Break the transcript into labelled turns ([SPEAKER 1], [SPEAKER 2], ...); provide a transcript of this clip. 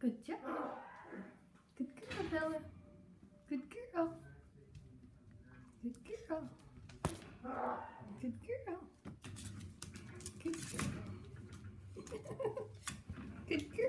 [SPEAKER 1] Good job. Good girl, Bella. Good girl. Good girl. Good girl. Good girl. Good girl.